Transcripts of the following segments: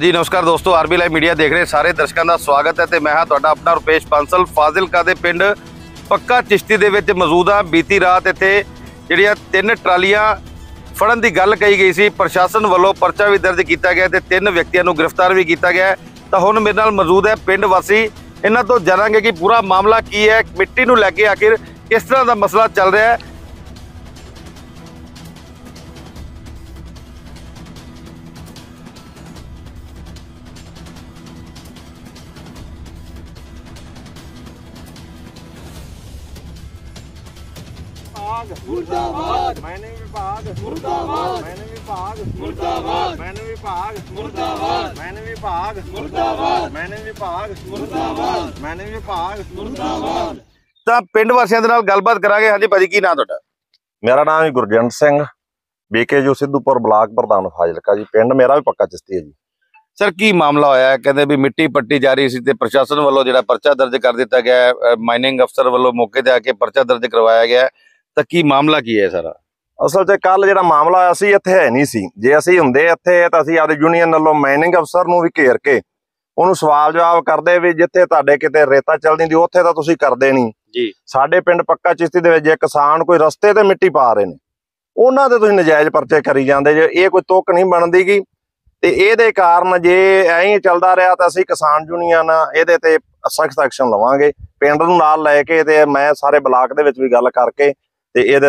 ਜੀ ਨਮਸਕਾਰ ਦੋਸਤੋ, ਆਰਬੀ ਲਾਈਵ ਮੀਡੀਆ ਦੇਖ ਰਹੇ ਸਾਰੇ ਦਰਸ਼ਕਾਂ ਦਾ ਸਵਾਗਤ ਹੈ ਤੇ ਮੈਂ ਹਾਂ ਤੁਹਾਡਾ ਆਪਣਾ ਰੁਪੇਸ਼ ਬਾਂਸਲ ਫਾਜ਼ਿਲਕਾ ਦੇ ਪਿੰਡ ਪੱਕਾ ਚਿਸ਼ਤੀ ਦੇ ਵਿੱਚ ਮੌਜੂਦ ਹਾਂ। ਬੀਤੀ ਰਾਤ ਇੱਥੇ ਜਿਹੜੀਆਂ ਤਿੰਨ ਟਰਾਲੀਆਂ ਫੜਨ ਦੀ ਗੱਲ ਕਹੀ ਗਈ ਸੀ, ਪ੍ਰਸ਼ਾਸਨ ਵੱਲੋਂ ਪਰਚਾ ਵੀ ਦਰਜ ਕੀਤਾ ਗਿਆ ਤੇ ਤਿੰਨ ਵਿਅਕਤੀਆਂ ਨੂੰ ਗ੍ਰਿਫਤਾਰ ਵੀ ਕੀਤਾ ਗਿਆ ਤਾਂ ਹੁਣ ਮੇਰੇ ਨਾਲ ਮੌਜੂਦ ਹੈ ਪਿੰਡ ਵਾਸੀ। ਇਹਨਾਂ ਤੋਂ ਜਾਣਾਂਗੇ ਕਿ ਪੂਰਾ ਮਾਮਲਾ ਕੀ ਹੈ, ਮਿੱਟੀ ਨੂੰ ਲੈ ਕੇ ਆਖਿਰ ਕਿਸ ਤਰ੍ਹਾਂ ਦਾ ਮਸਲਾ ਚੱਲ ਰਿਹਾ ਹੈ ਮੁਰਦਾਬਾਦ। ਮੈਨੇ ਵਿਭਾਗ। ਮੁਰਦਾਬਾਦ। ਮੈਨੇ ਵਿਭਾਗ। ਮੁਰਦਾਬਾਦ। ਮੈਨੇ ਵਿਭਾਗ। ਮੁਰਦਾਬਾਦ। ਮੈਨੇ ਵਿਭਾਗ। ਮੁਰਦਾਬਾਦ। ਮੈਨੇ ਵਿਭਾਗ। ਮੁਰਦਾਬਾਦ। ਮੈਨੇ ਵਿਭਾਗ। ਮੁਰਦਾਬਾਦ। ਤਾਂ ਪਿੰਡ ਵਾਸੀਆਂ ਦੇ ਨਾਲ ਗੱਲਬਾਤ ਕਰਾਂਗੇ। ਹਾਂਜੀ ਭਾਜੀ ਕੀ ਨਾਂ ਤੁਹਾਡਾ? ਮੇਰਾ ਨਾਮ ਹੈ ਗੁਰਜੰਟ ਸਿੰਘ। ਬੀਕੇਯੂ ਸਿੱਧੂਪੁਰ ਬਲਾਕ ਪ੍ਰਧਾਨ ਫਾਜ਼ਿਲਕਾ ਜੀ। ਪਿੰਡ ਮੇਰਾ ਵੀ ਪੱਕਾ ਚਿਸ਼ਤੀ ਹੈ ਜੀ। ਸਰ ਕੀ ਮਾਮਲਾ ਹੋਇਆ? ਹੈ ਕਹਿੰਦੇ ਵੀ ਮਿੱਟੀ ਪੱਟੀ ਜਾ ਰਹੀ ਸੀ ਤੇ ਪ੍ਰਸ਼ਾਸਨ ਵੱਲੋਂ ਜਿਹੜਾ ਪਰਚਾ ਦਰਜ ਕਰ ਦਿੱਤਾ ਗਿਆ ਹੈ ਮਾਈਨਿੰਗ ਅਫਸਰ ਵੱਲੋਂ ਮੌਕੇ ਤੇ ਆ ਕੇ ਪਰਚਾ ਦਰਜ ਕਰਵਾਇਆ ਗਿਆ ਹੈ। ਤਾਂ ਕੀ ਮਾਮਲਾ ਕੀ ਹੈ ਸਾਰਾ? ਅਸਲ 'ਚ ਕੱਲ ਜਿਹੜਾ ਮਾਮਲਾ ਆਇਆ ਸੀ ਇੱਥੇ ਹੈ ਨਹੀਂ ਸੀ। ਜੇ ਅਸੀਂ ਹੁੰਦੇ ਇੱਥੇ ਤਾਂ ਅਸੀਂ ਆਪਦੇ ਯੂਨੀਅਨ ਵੱਲੋਂ ਮਾਈਨਿੰਗ ਅਫਸਰ ਨੂੰ ਵੀ ਘੇਰ ਕੇ ਉਹਨੂੰ ਸਵਾਲ ਜਵਾਬ ਕਰਦੇ ਵੀ ਜਿੱਥੇ ਤੁਹਾਡੇ ਕਿਤੇ ਰੇਤਾ ਚੱਲਦੀ ਹੁੰਦੀ ਉੱਥੇ ਤਾਂ ਤੁਸੀਂ ਕਰਦੇ ਨਹੀਂ। ਜੀ। ਸਾਡੇ ਪਿੰਡ ਪੱਕਾ ਚਿਸ਼ਤੀ ਦੇ ਵਿੱਚ ਜੇ ਕਿਸਾਨ ਕੋਈ ਰਸਤੇ ਤੇ ਮਿੱਟੀ ਪਾ ਰਹੇ ਨੇ। ਉਹਨਾਂ ਦੇ ਤੁਸੀਂ ਨਜਾਇਜ਼ ਪਰਚੇ ਕਰੀ ਜਾਂਦੇ ਜੇ ਇਹ ਕੋਈ ਤੁੱਕ ਨਹੀਂ ਬਣਦੀਗੀ। ਤੇ ਇਹਦੇ ਕਾਰਨ ਜੇ ਐਂ ਚੱਲਦਾ ਰਿਹਾ ਤਾਂ ਅਸੀਂ ਕਿਸਾਨ ਯੂਨੀਅਨ ਇਹਦੇ ਤੇ ਸਖਤ ਐਕਸ਼ਨ ਲਵਾਂਗੇ। ਪਿੰਡ ਨੂੰ ਨਾਲ ਲੈ ਕੇ ਤੇ ਮੈਂ ਸਾਰੇ ਬਲਾਕ ਦੇ ਵਿੱਚ ਵੀ ਗੱਲ ਕਰਕੇ ਤੇ ਇਹਦੇ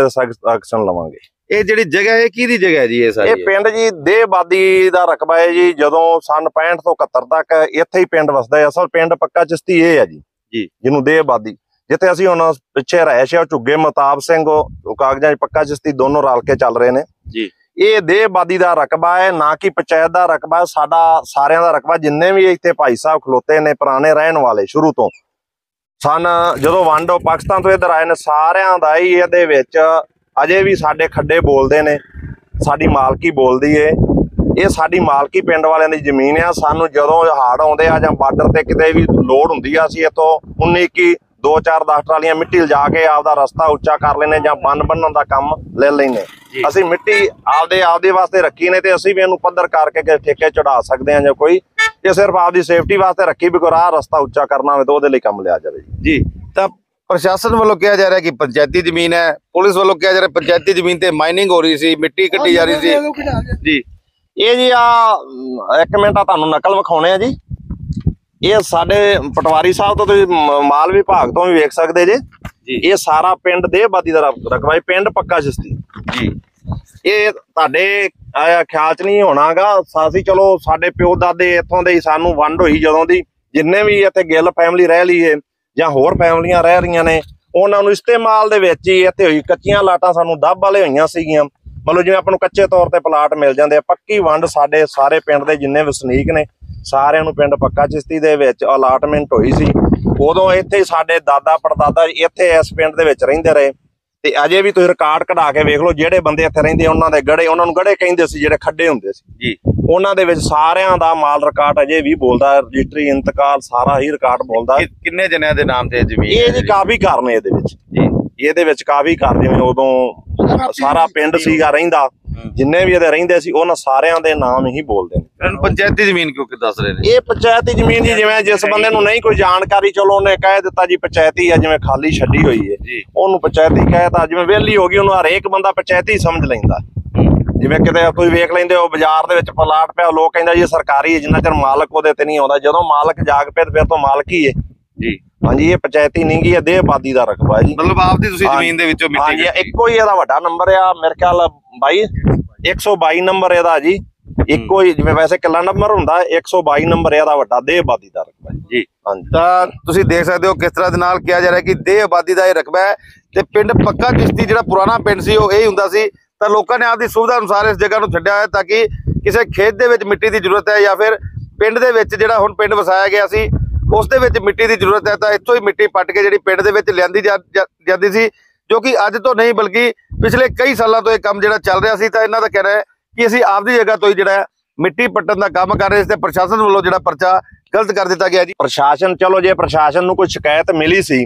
ਐਕਸ਼ਨ ਲਵਾਂਗੇ। ਇਹ ਜਿਹੜੀ ਜਗ੍ਹਾ ਹੈ ਕਿਹਦੀ ਜਗ੍ਹਾ ਹੈ ਜੀ ਇਹ ਸਾਰੀ? ਇਹ ਪਿੰਡ ਜੀ ਦੇਹਬਾਦੀ ਦਾ ਰਕਬਾ ਹੈ ਜੀ ਜਦੋਂ ਸਨ 65 ਤੋਂ 71 ਤੱਕ ਇੱਥੇ ਹੀ ਪਿੰਡ ਵਸਦਾ ਹੈ। ਅਸਲ ਪਿੰਡ ਪੱਕਾ ਚਿਸ਼ਤੀ ਇਹ ਹੈ ਜੀ ਜੀ। ਜਿਹਨੂੰ ਦੇਹਬਾਦੀ। ਜਿੱਥੇ ਅਸੀਂ ਹੁਣ ਪਿੱਛੇ ਰਹਿਸ਼ ਹੈ ਉਹ ਝੁੱਗੇ ਮਤਾਬ ਸਿੰਘ ਕਾਗਜ਼ਾਂ 'ਚ ਪੱਕਾ ਚਿਸ਼ਤੀ ਦੋਨੋਂ ਰਲ ਕੇ ਚੱਲ ਰਹੇ ਨੇ। ਜੀ। ਇਹ ਦੇਹਬਾਦੀ ਦਾ ਰਕਬਾ ਹੈ ਨਾ ਕਿ ਪੰਚਾਇਤ ਦਾ ਰਕਬਾ ਸਾਡਾ ਸਾਰਿਆਂ ਦਾ ਰਕਬਾ। ਜਿੰਨੇ ਵੀ ਇੱਥੇ ਭਾਈ ਸਾਹਿਬ ਖਲੋਤੇ ਨੇ ਪੁਰਾਣੇ ਰਹਿਣ ਵਾਲੇ ਸ਼ੁਰੂ ਤੋਂ ਸਨ। ਜਦੋਂ ਵੰਡ ਪਾਕਿਸਤਾਨ ਤੋਂ ਇੱਧਰ ਆਏ ਨੇ ਸਾਰਿਆਂ ਦਾ ਹੀ ਇਹਦੇ ਵਿੱਚ ਅਜੇ ਵੀ ਸਾਡੇ ਖੱਡੇ ਬੋਲਦੇ ਨੇ ਸਾਡੀ ਮਾਲਕੀ ਬੋਲਦੀ ਏ। ਇਹ ਸਾਡੀ ਮਾਲਕੀ ਪਿੰਡ ਵਾਲਿਆਂ ਦੀ ਜ਼ਮੀਨ ਆ। ਸਾਨੂੰ ਜਦੋਂ ਹਾੜ ਆਉਂਦੇ ਆ ਜਾਂ ਬਾਰਡਰ ਤੇ ਕਿਤੇ ਵੀ ਲੋੜ ਹੁੰਦੀ ਆ ਅਸੀਂ ਇੱਥੋਂ 19 ਕੀ 2 4 10 ਟਰਾਲੀਆਂ ਮਿੱਟੀ ਲਿਜਾ ਕੇ ਆਪਦਾ ਰਸਤਾ ਉੱਚਾ ਕਰ ਲੈਨੇ ਜਾਂ ਬੰਨ ਬੰਨਣ ਦਾ ਕੰਮ ਲੈ ਲੈਨੇ। ਅਸੀਂ ਮਿੱਟੀ ਆਪਦੇ ਆਪਦੇ ਵਾਸਤੇ ਰੱਖੀ ਨੇ ਤੇ ਅਸੀਂ ਵੀ ਇਹਨੂੰ ਪੱਧਰ ਕਰਕੇ ਠੇਕੇ ਚੜਾ ਸਕਦੇ ਆ ਜਾਂ ਕੋਈ ਇਹ ਸਿਰਫ ਆਪਦੀ ਸੇਫਟੀ ਵਾਸਤੇ ਰੱਖੀ ਵੀ ਕੋਈ ਰਾਹ ਰਸਤਾ ਉੱਚਾ ਕਰਨਾ ਹੋਵੇ ਤਾਂ ਉਹਦੇ ਲਈ ਕੰਮ ਲਿਆ ਜਾਵੇ ਜੀ। ਜੀ ਤਾਂ ਪ੍ਰਸ਼ਾਸਨ ਵੱਲੋਂ ਕਿਹਾ ਜਾ ਰਿਹਾ ਕਿ ਪੰਚਾਇਤੀ ਜ਼ਮੀਨ ਹੈ ਪੁਲਿਸ ਵੱਲੋਂ ਕਿਹਾ ਜਾ ਰਿਹਾ ਪੰਚਾਇਤੀ ਜ਼ਮੀਨ ਤੇ ਮਾਈਨਿੰਗ ਹੋ ਰਹੀ ਸੀ ਮਿੱਟੀ ਕੱਢੀ ਜਾ ਰਹੀ ਸੀ। ਜੀ ਇਹ ਜੀ ਆ ਇੱਕ ਮਿੰਟ ਆ ਤੁਹਾਨੂੰ ਨਕਲ ਵਿਖਾਉਣੇ ਆ ਜੀ। ਇਹ ਸਾਡੇ ਪਟਵਾਰੀ ਸਾਹਿਬ ਤੋਂ ਤੁਸੀਂ ਮਾਲ ਵਿਭਾਗ ਤੋਂ ਵੀ ਵੇਖ ਸਕਦੇ ਜੇ। ਜੀ। ਇਹ ਸਾਰਾ ਪਿੰਡ ਦੇਹਬਾਦੀ ਦਾ ਰਕ- ਰਕਬਾ ਹੈ ਪਿੰਡ ਪੱਕਾ ਚਿਸ਼ਤੀ ਜੀ। ਇਹ ਤੁਹਾਡੇ ਖਿਆਲ ਚ ਨਹੀਂ ਹੋਣਾਗਾ। ਸਾਸੀ ਚਲੋ ਸਾਡੇ ਪਿਓ ਦਾਦੇ ਇੱਥੋਂ ਦੇ ਹੀ ਸਾਨੂੰ ਵੰਡ ਹੋਈ ਜਦੋਂ ਦੀ। ਜਿੰਨੇ ਵੀ ਇੱਥੇ ਗਿੱਲ ਫੈਮਿਲੀ ਰਹਿ ਲਈ ਏ, ਜਾਂ ਹੋਰ ਫੈਮਲੀਆਂ ਰਹਿ ਰਹੀਆਂ ਨੇ, ਉਹਨਾਂ ਨੂੰ ਇਸਤੇਮਾਲ ਦੇ ਵਿੱਚ ਹੀ ਇੱਥੇ ਹੋਈ ਕੱਚੀਆਂ ਲਾਟਾਂ ਸਾਨੂੰ ਦੱਬ ਵਾਲੇ ਹੋਈਆਂ ਸੀਗੀਆਂ। ਮਤਲਬ ਜਿਵੇਂ ਆਪਾਂ ਨੂੰ ਕੱਚੇ ਤੌਰ ਤੇ ਪਲਾਟ ਮਿਲ ਜਾਂਦੇ ਆ, ਪੱਕੀ ਵੰਡ ਸਾਡੇ ਸਾਰੇ ਪਿੰਡ ਦੇ ਜਿੰਨੇ ਵਸਨੀਕ ਨੇ, ਸਾਰਿਆਂ ਨੂੰ ਪਿੰਡ ਪੱਕਾ ਚਿਸ਼ਤੀ ਦੇ ਵਿੱਚ ਅਲਾਟਮੈਂਟ ਹੋਈ ਸੀ। ਉਦੋਂ ਇੱਥੇ ਸਾਡੇ ਦਾਦਾ ਪੜਦਾਦਾ ਇੱਥੇ ਇਸ ਪਿੰਡ ਦੇ ਵਿੱਚ ਰਹਿੰਦੇ ਰਹੇ। ਤੇ ਅਜੇ ਵੀ ਤੁਸੀਂ ਰਿਕਾਰਡ ਕਢਾ ਕੇ ਵੇਖ ਲਓ ਜਿਹੜੇ ਬੰਦੇ ਇੱਥੇ ਰਹਿੰਦੇ ਉਹਨਾਂ ਦੇ ਗੜੇ ਉਹਨਾਂ ਨੂੰ ਗੜੇ ਕਹਿੰਦੇ ਸੀ ਜਿਹੜੇ ਖੱਡੇ ਹੁੰਦੇ ਸੀ। ਜੀ। ਉਹਨਾਂ ਦੇ ਵਿੱਚ ਸਾਰਿਆਂ ਦਾ ਮਾਲ ਰਿਕਾਰਡ ਅਜੇ ਵੀ ਬੋਲਦਾ ਰਜਿਸਟਰੀ ਇੰਤਕਾਲ ਸਾਰਾ ਹੀ ਰਿਕਾਰਡ ਬੋਲਦਾ। ਕਿੰਨੇ ਜਣਿਆਂ ਦੇ ਨਾਮ ਤੇ ਜ਼ਮੀਨ ਇਹ ਜੀ ਕਾਫੀ ਕਾਰਨ ਇਹਦੇ ਵਿੱਚ। ਜੀ। ਇਹਦੇ ਵਿੱਚ ਕਾਫੀ ਘਰ ਜਿਵੇਂ ਉਦੋਂ ਸਾਰਾ ਪਿੰਡ ਸੀਗਾ ਰਹਿੰਦਾ। ਜਿੰਨੇ ਵੀ ਇਹਦੇ ਰਹਿੰਦੇ ਸੀ ਉਹਨਾਂ ਸਾਰਿਆਂ ਦੇ ਨਾਮ ਹੀ ਬੋਲਦੇ ਨੇ। ਇਹਨਾਂ ਨੂੰ ਪੰਚਾਇਤੀ ਜ਼ਮੀਨ ਕਿਉਂ ਕਿ ਦੱਸ ਰਹੇ ਨੇ? ਇਹ ਪੰਚਾਇਤੀ ਜ਼ਮੀਨ ਜੀ ਜਿਵੇਂ ਜਿਸ ਬੰਦੇ ਨੂੰ ਨਹੀਂ। ਕੋਈ ਜਾਣਕਾਰੀ ਚਲੋ ਉਹਨੇ ਕਹਿ ਦਿੱਤਾ ਜੀ ਪੰਚਾਇਤੀ ਆ ਜਿਵੇਂ ਖਾਲੀ ਛੱਡੀ ਹੋਈ ਹੈ ਉਹਨੂੰ ਪੰਚਾਇਤੀ ਕਹਿਤਾ ਜਿਵੇਂ ਵਿਹਲੀ ਹੋ ਗਈ ਉਹਨੂੰ ਹਰੇਕ ਬੰਦਾ ਪੰਚਾਇਤੀ ਸਮਝ ਲੈਂਦਾ। ਜਿਵੇਂ ਕਿਤੇ ਤੁਸੀਂ ਵੇਖ ਲੈਂਦੇ ਹੋ ਬਾਜ਼ਾਰ ਦੇ ਵਿੱਚ ਪਲਾਟ ਪਿਆ ਲੋਕ ਕਹਿੰਦਾ ਜੀ ਸਰਕਾਰੀ ਹੈ ਜਿੰਨਾ ਚਿਰ ਮਾਲਕ ਉਹਦੇ ਤੇ ਨਹੀਂ ਆਉਂਦਾ। ਜਦੋਂ ਮਾਲਕ ਜਾਗ ਪਿਆ ਫਿਰ ਤੋਂ ਮਾਲਕ ਹੀ ਹੈ ਜੀ। ਹਾਂਜੀ ਇਹ ਪੰਚਾਇਤੀ ਨਹੀਂ ਗਈ ਇਹ ਦੇਹਬਾਦੀ ਦਾ ਰਕਬਾ ਹੈ ਜੀ। ਮਤਲਬ ਆਪਦੀ ਤੁਸੀਂ। ਜ਼ਮੀਨ ਦੇ ਵਿੱਚੋਂ ਮਿੱਟੀ ਹਾਂਜੀ। ਇੱਕੋ ਹੀ ਇਹਦਾ ਵੱਡਾ ਨੰਬਰ ਆ। ਮੇਰੇ ਖਿਆਲ 22 122 ਨੰਬਰ ਇਹਦਾ ਜੀ। ਇੱਕੋ ਹੀ ਜਿਵੇਂ ਵੈਸੇ ਕਿੱਲਾ ਨੰਬਰ ਹੁੰਦਾ 122 ਨੰਬਰ ਇਹਦਾ ਵੱਡਾ ਦੇਹਬਾਦੀ ਦਾ ਰਕਬਾ ਹੈ। ਜੀ। ਹਾਂਜੀ। ਤਾਂ ਤੁਸੀਂ ਦੇਖ ਸਕਦੇ ਹੋ ਕਿਸ ਤਰ੍ਹਾਂ ਦੇ ਨਾਲ ਕਿਹਾ ਜਾ ਰਿਹਾ ਕਿ ਦੇਹ ਆਬਾਦੀ ਦਾ ਇਹ ਰਕਬਾ ਹੈ ਤੇ ਪਿੰਡ ਪੱਕਾ ਕਿਸ਼ਤੀ ਜਿਹੜਾ ਪੁਰਾਣਾ ਪਿੰਡ ਸੀ ਉਹ ਇਹ ਹੀ ਹੁੰਦਾ ਸੀ ਤਾਂ ਲੋਕਾਂ ਨੇ ਆਪਦੀ ਸੁਵਿਧਾ ਅਨੁਸਾਰ ਇਸ ਜਗ੍ਹਾ ਨੂੰ ਛੱਡਿਆ ਹੋਇਆ ਤਾਂ ਕਿ ਕਿਸੇ ਖੇਤ ਦੇ ਵਿੱਚ ਮਿੱਟੀ ਦੀ ਜ਼ਰੂਰਤ ਹੈ ਜਾਂ ਫਿਰ ਪਿੰਡ ਦੇ ਵਿੱਚ ਜਿਹੜਾ ਹੁਣ ਪਿੰਡ ਵਸਾਇਆ ਗਿਆ ਸੀ ਉਸ ਦੇ ਵਿੱਚ ਮਿੱਟੀ ਦੀ ਜ਼ਰੂਰਤ ਹੈ ਤਾਂ ਇੱਥੋਂ ਹੀ ਮਿੱਟੀ ਪੱਟ ਕੇ ਜਿਹੜੀ ਪਿੰਡ ਦੇ ਵਿੱਚ ਲਿਆਂਦੀ ਜਾਂਦੀ ਸੀ ਜੋ ਕਿ ਅੱਜ ਤੋਂ ਨਹੀਂ ਬਲਕਿ ਪਿਛਲੇ ਕਈ ਸਾਲਾਂ ਤੋਂ ਇਹ ਕੰਮ ਜਿਹੜਾ ਚੱਲ ਰਿਹਾ ਸੀ ਤਾਂ ਇਹਨਾਂ ਦਾ ਕਹਿਣਾ ਹੈ ਕਿ ਅਸੀਂ ਆਪਦੀ ਜਗ੍ਹਾ ਤੋਂ ਹੀ ਜਿਹੜਾ ਮਿੱਟੀ ਪੱਟਣ ਦਾ ਕੰਮ ਕਰ ਰਹੇ ਸੀ ਤੇ ਪ੍ਰਸ਼ਾਸਨ ਵੱਲੋਂ ਜਿਹੜਾ ਪਰਚਾ ਗਲਤ ਕਰ ਦਿੱਤਾ ਗਿਆ ਜੀ। ਪ੍ਰਸ਼ਾਸਨ, ਚਲੋ ਜੇ ਪ੍ਰਸ਼ਾਸਨ ਨੂੰ ਕੋਈ ਸ਼ਿਕਾਇਤ ਮਿਲੀ ਸੀ,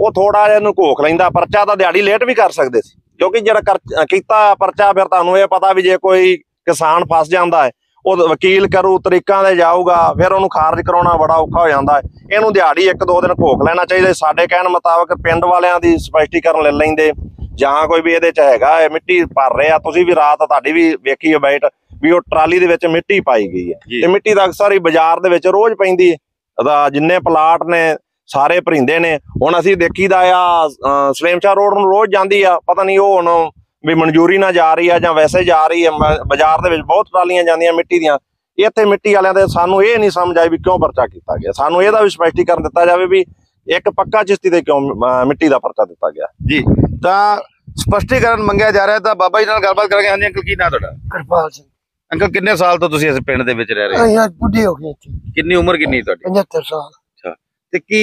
ਉਹ ਥੋੜਾ ਜਿਹਾ ਇਹਨੂੰ ਘੋਖ ਲੈਂਦਾ, ਪਰਚਾ ਤਾਂ ਦਿਹਾੜੀ ਲੇਟ ਵੀ ਕਰ ਸਕਦੇ ਸੀ। ਕਿਉਂਕਿ ਜਿਹੜਾ ਕਰ- ਕੀਤਾ ਪਰਚਾ ਫਿਰ ਤੁਹਾਨੂੰ ਇਹ ਪਤਾ ਵੀ ਜੇ ਕੋਈ ਕਿਸਾਨ ਫਸ ਜਾਂਦਾ ਹੈ, ਉਹ ਵਕੀਲ ਕਰੂ, ਤਰੀਕਾਂ ਦੇ ਜਾਊਗਾ, ਫਿਰ ਉਹਨੂੰ ਖਾਰਜ ਕਰਾਉਣਾ ਬੜਾ ਔਖਾ ਹੋ ਜਾਂਦਾ ਹੈ। ਇਹਨੂੰ ਦਿਹਾੜੀ ਇੱਕ ਦੋ ਦਿਨ ਘੋਖ ਲੈਣਾ ਚਾਹੀਦਾ ਸਾਡੇ ਕਹਿਣ ਮੁਤਾਬਕ ਪਿੰਡ ਵਾਲਿਆਂ ਦੀ ਸਪਸ਼ਟੀਕਰਨ ਲੈ ਲੈਂਦੇ ਜਾਂ ਕੋਈ ਵੀ ਇਹਦੇ ਚ ਹੈਗਾ ਹੈ ਮਿੱਟੀ ਭਰ ਰਿਹਾ ਤੁਸੀਂ ਵੀ ਰਾਤ ਤੁਹਾਡੀ ਵੀ ਵੇਖੀ ਹੈ ਬਾਈਟ ਵੀ ਉਹ ਟਰਾਲੀ ਦੇ ਵਿੱਚ ਮਿੱਟੀ ਪਾਈ ਗਈ ਹੈ। ਤੇ ਮਿੱਟੀ ਦਾ ਅਕਸਰ ਹੀ ਬਾਜ਼ਾਰ ਦੇ ਵਿੱਚ ਰੋਜ਼ ਪੈਂਦੀ ਹੈ। ਉਹਦਾ ਜਿੰਨੇ ਪਲਾਟ ਨੇ ਸਾਰੇ ਭਰਿੰਦੇ ਨੇ। ਹੁਣ ਅਸੀਂ ਦੇਖੀਦਾ ਆ ਅ, ਸਲੇਮਸ਼ਾਹ ਰੋਡ ਨੂੰ ਰੋਜ਼ ਜਾਂਦੀ ਆ। ਪਤਾ ਨਹੀਂ ਉਹ ਹੁਣ ਵੀ ਮਨਜ਼ੂਰੀ ਨਾਲ ਜਾ ਰਹੀ ਆ ਜਾਂ ਵੈਸੇ ਜਾ ਰਹੀ ਆ। ਬਾਜ਼ਾਰ ਦੇ ਵਿੱਚ ਬਹੁਤ ਟਰਾਲੀਆਂ ਜਾਂਦੀਆਂ ਮਿੱਟੀ ਦੀਆਂ। ਇੱਥੇ ਮਿੱਟੀ ਵਾਲਿਆਂ ਦੇ ਸਾਨੂੰ ਇਹ ਨਹੀਂ ਸਮਝ ਆਈ ਵੀ ਕਿਉਂ ਪਰਚਾ ਕੀਤਾ ਗਿਆ। ਸਾਨੂੰ ਇਹਦਾ ਵੀ ਸਪਸ਼ਟੀਕਰਨ ਦਿੱਤਾ ਜਾਵੇ ਵੀ ਇੱਕ ਪੱਕਾ ਚਿਸ਼ਤੀ ਤੇ ਕਿਉਂ ਮਿੱਟੀ ਦਾ ਪਰਚਾ ਦਿੱਤਾ ਗਿਆ। ਜੀ। ਤਾਂ ਸਪਸ਼ਟੀਕਰਨ ਮੰਗਿਆ ਜਾ ਰਿਹਾ ਤਾਂ ਬਾਬਾ ਜੀ ਨਾਲ ਗੱਲਬਾਤ ਕਰਾਂਗੇ। ਹਾਂਜੀ ਅੰਕਲ ਕੀ ਨਾਂ ਤੁਹਾਡਾ? ਕਿਰਪਾਲ ਸਿੰਘ। ਅੰਕਲ ਕਿੰਨੇ ਸਾਲ ਤੋਂ ਤੁਸੀਂ ਇਸ ਪਿੰਡ ਦੇ ਵਿੱਚ ਰਹਿ ਰਹੇ ਹੋ? ਅਸੀਂ ਬੁੱਢੇ ਹੋ ਗਏ ਇੱਥੇ। ਕਿੰਨੀ ਉਮਰ ਕਿੰਨੀ ਤੁਹਾਡੀ? 75 ਸਾਲ। ਤੇ ਕੀ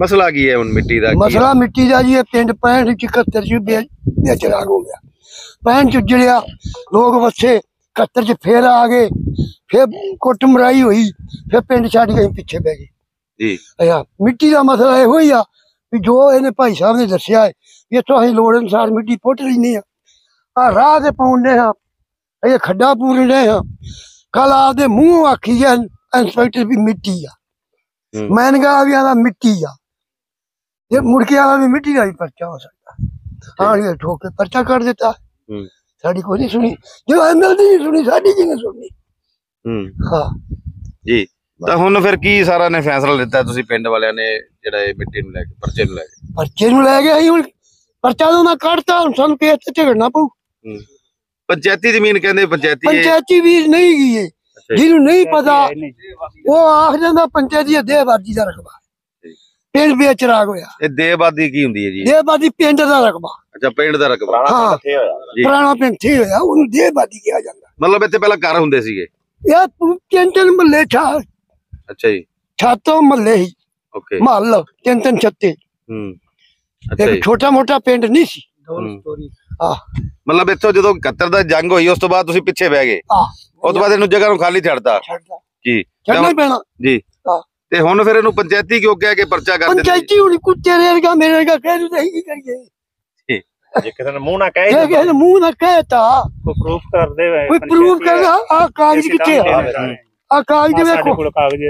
ਮਸਲਾ ਕੀ ਹੈ ਹੁਣ ਮਿੱਟੀ ਦਾ? ਮਸਲਾ ਮਿੱਟੀ ਦਾ ਜੀ ਇਹ ਪਿੰਡ 65 ਚ 71 ਚ ਵੇਚਰਾਗ ਹੋ ਗਿਆ। 65 ਚ ਉਜੜਿਆ। ਲੋਕ ਵਸੇ 71 ਚ ਫੇਰ ਆ ਗਏ। ਫੇਰ ਕੁੱਟ ਮਰਾਈ ਹੋਈ। ਫੇਰ ਪਿੰਡ ਛੱਡ ਕੇ ਪਿੱਛੇ ਬਹਿ ਗਏ। ਅੱਛਾ ਮਿੱਟੀ ਦਾ ਮਸਲਾ ਇਹੋ ਹੀ ਆ ਵੀ ਜੋ ਇਹਨੇ ਭਾਈ ਸਾਹਿਬ ਨੇ ਦੱਸਿਆ ਹੈ ਵੀ ਇੱਥੋਂ ਅਸੀਂ ਲੋੜ ਅਨੁਸਾਰ ਮਿੱਟੀ ਪੁੱਟ ਲੈਂਦੇ ਆ ਆ ਰਾਹ ਤੇ ਪਾਉਂਦੇ ਆ ਇਹ ਖੱਡਾ ਪੂਰਨੇ ਆ ਕੱਲ ਆਪਦੇ ਮੂੰਹ ਆਖੀ ਗਿਆ ਇੰਸਪੈਕਟਰ ਵੀ ਮਿੱਟੀ ਆ ਹੂੰ। ਮੈਂ ਕਿਹਾ ਵੀ ਆਹ ਮਿੱਟੀ ਆ ਇਹ ਮੁੜ ਕੇ ਆਵਾ ਵੀ ਮਿੱਟੀ ਦਾ ਹੀ ਪਰਚਾ ਹੋ ਸਕਦਾ ਹਾਂ ਇਹ ਠੋਕ ਕੇ ਪਰਚਾ ਕਰ ਦਿੱਤਾ ਹੂੰ। ਸਾਡੀ ਕੋਈ ਨਹੀਂ ਸੁਣੀ ਜੋ ਐਮਐਲਡੀ ਨਹੀਂ ਸੁਣੀ ਸਾਡੀ ਕਿਹਨੇ ਸੁਣੀ ਹੂੰ ਹਾਂ ਜੀ ਤਾਂ ਹੁਣ ਫਿਰ ਕੀ ਸਾਰਾ ਨੇ ਫੈਸਲਾ ਲਿੱਤਾ ਤੁਸੀਂ ਪਿੰਡ ਵਾਲਿਆਂ ਨੇ ਜਿਹੜਾ ਇਹ ਮਿੱਟੀ ਨੂੰ ਲੈ ਕੇ ਪਰਚੇ ਨੂੰ ਲੈ ਕੇ? ਪਰਚੇ ਨੂੰ ਲੈ ਗਿਆ ਸੀ ਹੁਣ ਪਰਚਾ ਤਾਂ ਮੈਂ ਕੱਢਤਾ ਹੁਣ ਸਾਨੂੰ ਕੇਸ ਤੇ ਝਗੜਨਾ ਪਊ। ਪੰਚਾਇਤੀ ਜ਼ਮੀਨ ਕਹਿੰਦੇ ਪੰਚਾਇਤੀ ਇਹ- ਪੰਚਾਇਤੀ ਵੀ ਨਹੀਂ ਗਈ ਏ ਅੱਛਾ ਜੀ। ਜਿਹਨੂੰ ਨਹੀਂ ਪਤਾ ਉਹ ਆਖ ਜਾਂਦਾ ਪੰਚਾਇਤੀ ਦੇਹਬਾਦੀ ਦਾ ਰਕਬਾ। ਪਿੰਡ ਵਿੱਚ ਰਾਗ ਹੋਇਆ। ਇਹ ਦੇਵਾਦੀ ਕੀ ਹੁੰਦੀ ਹੈ ਜੀ? ਦੇਹਬਾਦੀ ਪਿੰਡ ਦਾ ਰਕਬਾ। ਅੱਛਾ ਪਿੰਡ ਦਾ ਰਕਬਾ। ਹਾਂ। ਜੀ। ਪੁਰਾਣਾ ਪਿੰਡ ਥੀ ਹੋਇਆ ਉਹਨੂੰ ਦੇਹਬਾਦੀ ਕਿਹਾ ਜਾਂਦਾ। ਮਤਲਬ ਇੱਥੇ ਪਹਿਲਾਂ ਘਰ ਹੁੰਦੇ ਸੀਗੇ? ਇਹ ਤਿੰਨ ਤਿੰਨ ਮੱਲੇ ਛਾ ਅੱਛਾ ਜੀ। ਛਾਤੋਂ ਮੱਲੇ ਹੀ ਓਕੇ। ਮਹੱਲ ਤਿੰਨ ਤਿੰਨ ਛੱਤੇ। ਹੂੰ। ਅੱਛਾ ਜੀ। ਇੱਕ ਛੋਟਾ ਮੋਟਾ ਪਿੰਡ ਨਹੀਂ ਸੀ। ਹੂੰ। ਮਤਲਬ ਇੱਥੋਂ ਜਦੋਂ 71 ਦਾ ਜੰਗ ਹੋਈ ਉਸ ਤੋਂ ਬਾਅਦ ਤੁਸੀਂ ਪਿੱਛੇ ਬਹਿ ਗਏ। ਉਸ ਤੋਂ ਬਾਅਦ ਇਹਨੂੰ ਜਗ੍ਹਾ ਨੂੰ ਖਾਲੀ ਛੱਡਤਾ। ਛੱਡਦਾ ਜੀ ਛੱਡਣਾ ਹੀ ਪੈਣਾ। ਜੀ। ਹਾਂ। ਤੇ ਹੁਣ ਫਿਰ ਇਹਨੂੰ ਪੰਚਾਇਤੀ ਕਿਉਂ ਕਹਿ ਕੇ ਪਰਚਾ ਕਰ ਦਿੱਤਾ ਜੀ? ਪੰਚਾਇਤੀ ਹੁਣ ਕੁੱਤੇ ਰੇਗਾ ਮੇਰੇ ਵਰਗਾ ਕਹਿ ਦੂ ਨਹੀਂ ਕੀ ਕਰੀਏ। ਜੇ। ਕਿਸੇ ਨੇ ਮੂੰਹ ਨਾ ਕਹੇ ਇਹ ਕਿਸੇ ਨੇ ਮੂੰਹ ਨਾ ਕਹਿਤਾ ਕੋਈ ਪ੍ਰੂਫ ਕਰਦੇ ਹੋਏ ਕੋਈ ਪ੍ਰੂਫ ਕਰਦਾ ਆ ਕਾਗਜ਼ ਕਿੱਥੇ ਆ। ਆ ਕਾਗਜ਼ ਸਾਡੇ ਵੇਖੋ। ਕੋਲ ਕਾਗਜ਼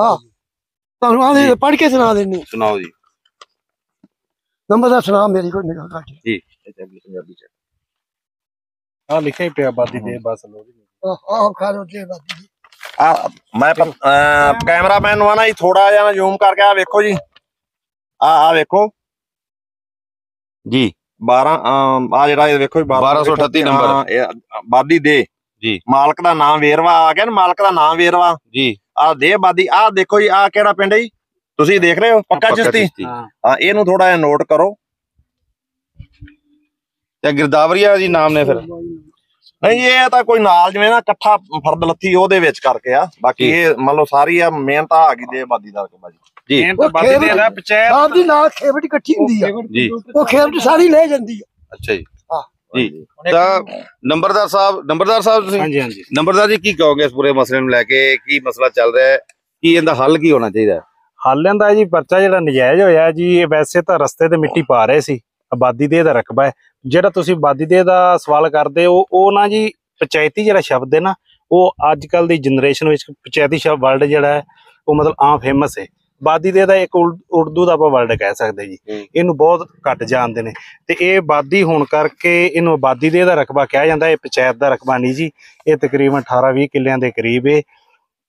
ਹਾਂ। ਤੁਹਾਨੂੰ ਆਦੇ ਪੜ੍ਹ ਕੇ ਸੁਣਾ ਦਿੰਨੇ ਸੁਣਾਓ ਜੀ। ਨੰਬਰ ਦਾ ਸੁਣਾ ਮੇਰੀ ਕੋਈ ਨਿਗਾਹ ਘੱਟ। ਜੀ। ਪੰਜਾਬੀ ਚ ਆ ਲਿਖਿਆ ਹੀ ਪਿਆ ਬਾਦੀ ਦੇ ਬਸ ਲੋਕ ਆ ਖਾਰੋ ਤੇ ਬਾਤੀ ਆ ਮੈਂ ਪ- ਅਹ ਕੈਮਰਾਮੈਨ ਨੂੰ ਆਣਾ ਜੀ ਥੋੜਾ ਜਿਹਾ ਜ਼ੂਮ ਕਰਕੇ ਆ ਵੇਖੋ ਜੀ। ਆ ਆ ਵੇਖੋ। ਜੀ 12 ਆ ਜਿਹੜਾ ਇਹ ਵੇਖੋ ਜੀ 1238 ਨੰਬਰ। ਹਾਂ, ਇਹ ਆਬਾਦੀ ਦੇ। ਜੀ। ਮਾਲਕ ਦਾ ਨਾਮ ਵੇਰਵਾ ਆ ਗਿਆ ਨਾ ਮਾਲਕ ਦਾ ਨਾਮ ਵੇਰਵਾ। ਜੀ। ਆ ਦੇ ਆਬਾਦੀ ਆ ਦੇਖੋ ਜੀ ਆ ਕਿਹੜਾ ਪਿੰਡ ਹੈ ਜੀ? ਤੁਸੀਂ ਦੇਖ ਰਹੇ ਹੋ? ਪੱਕਾ ਚਿਸ਼ਤੀ? ਹਾਂ। ਇਹਨੂੰ ਥੋੜਾ ਜਿਹਾ ਨੋਟ ਕਰੋ। ਤੇ ਗਿਰਦਾਵਰੀਆ ਜੀ ਨਾਮ ਨੇ ਫਿਰ। ਨਹੀਂ ਇਹ ਤਾਂ ਕੋਈ ਨਾਲ ਜਿਵੇਂ ਨਾ ਇਕੱਠਾ ਫਰਦ ਲੱਥੀ ਉਹਦੇ ਵਿੱਚ ਕਰਕੇ ਆ। ਬਾਕੀ। ਇਹ ਮੰਨ ਲਓ ਸਾਰੀ ਆ ਮਿਹਨਤ ਆ ਗਈ ਦੇ ਆਬਾਦੀ ਦਾ ਰਕਬਾ ਜੀ ਜੀ। ਇਹ ਤਾਂ ਬਾਦੀ ਦੇ ਦਾ ਪੰਚਾਇਤ ਨਾਲ ਖੇਵਟ ਇਕੱਠੀ ਹੁੰਦੀ ਆ। ਜੀ। ਉਹ ਖੇਵਟ ਸਾਰੀ ਲੈ ਜਾਂਦੀ ਆ। ਅੱਛਾ ਜੀ। ਜੀ। ਤਾਂ ਨੰਬਰਦਾਰ ਸਾਹਿਬ ਨੰਬਰਦਾਰ ਸਾਹਿਬ ਤੁਸੀਂ? ਹਾਂਜੀ ਹਾਂਜੀ। ਨੰਬਰਦਾਰ ਜੀ ਕੀ ਕਹੋਗੇ ਇਸ ਪੂਰੇ ਮਸਲੇ ਨੂੰ ਲੈ ਕੇ? ਕੀ ਮਸਲਾ ਚੱਲ ਰਿਹਾ ਹੈ? ਕੀ ਇਹਦਾ ਹੱਲ ਕੀ ਹੋਣਾ ਚਾਹੀਦਾ? ਹੈ ਹਾਲਿਆਂ ਦਾ ਜੀ ਪਰਚਾ ਜਿਹੜਾ ਨਜਾਇਜ਼ ਹੋਇਆ ਜੀ ਇਹ ਵੈਸੇ ਤਾਂ ਰਸਤੇ ਤੇ ਮਿੱਟੀ ਪਾ ਰਹੇ ਸੀ। ਆਬਾਦੀ ਦੇ ਦਾ ਰਕਬਾ ਹੈ। ਜਿਹੜਾ ਤੁਸੀਂ ਆਬਾਦੀ ਦੇ ਦਾ ਸਵਾਲ ਕਰਦੇ ਹੋ ਉਹ ਨਾ ਜੀ ਪੰਚਾਇਤੀ ਜਿਹੜਾ ਸ਼ਬਦ ਹੈ ਨਾ ਉਹ ਅੱਜ ਕੱਲ ਦੀ ਜਨਰੇਸ਼ਨ ਵਿੱਚ ਪੰਚਾਇਤੀ ਸ਼ਬਦ ਵਰਡ ਜਿਹੜਾ ਹੈ ਉਹ ਮਤਲਬ ਆਮ ਫੇਮਸ ਹੈ। ਆਬਾਦੀ ਦੇ ਦਾ ਇੱਕ ਉਰ- ਉਰਦੂ ਦਾ ਆਪਾਂ ਵਰਡ ਕਹਿ ਸਕਦੇ ਜੀ। ਇਹਨੂੰ ਬਹੁਤ ਘੱਟ ਜਾਣਦੇ ਨੇ। ਤੇ ਇਹ ਆਬਾਦੀ ਹੋਣ ਕਰਕੇ ਇਹਨੂੰ ਆਬਾਦੀ ਦੇ ਦਾ ਰਕਬਾ ਕਿਹਾ ਜਾਂਦਾ ਇਹ ਪੰਚਾਇਤ ਦਾ ਰਕਬਾ ਨਹੀਂ ਜੀ। ਇਹ ਤਕਰੀਬਨ 18 20 ਕਿੱਲਿਆਂ ਦੇ ਕਰੀਬ ਹੈ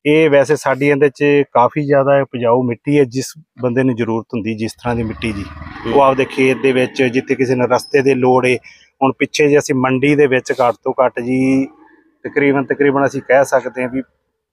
ਇਹ ਵੈਸੇ ਸਾਡੀ ਇਹਦੇ ਚ ਕਾਫੀ ਜ਼ਿਆਦਾ ਉਪਜਾਊ ਮਿੱਟੀ ਹੈ ਜਿਸ ਬੰਦੇ ਨੂੰ ਜ਼ਰੂਰਤ ਹੁੰਦੀ ਜਿਸ ਤਰ੍ਹਾਂ ਦੀ ਮਿੱਟੀ ਦੀ ਉਹ ਆਪਦੇ ਖੇਤ ਦੇ ਵਿੱਚ ਜਿੱਥੇ ਕਿਸੇ ਨੇ ਰਸਤੇ ਦੇ ਲੋੜ ਏ। ਹੁਣ ਪਿੱਛੇ ਜੇ ਅਸੀਂ ਮੰਡੀ ਦੇ ਵਿੱਚ ਘੱਟ ਤੋਂ ਘੱਟ ਜੀ ਤਕਰੀਬਨ ਤਕਰੀਬਨ ਅਸੀਂ ਕਹਿ ਸਕਦੇ ਹਾਂ ਵੀ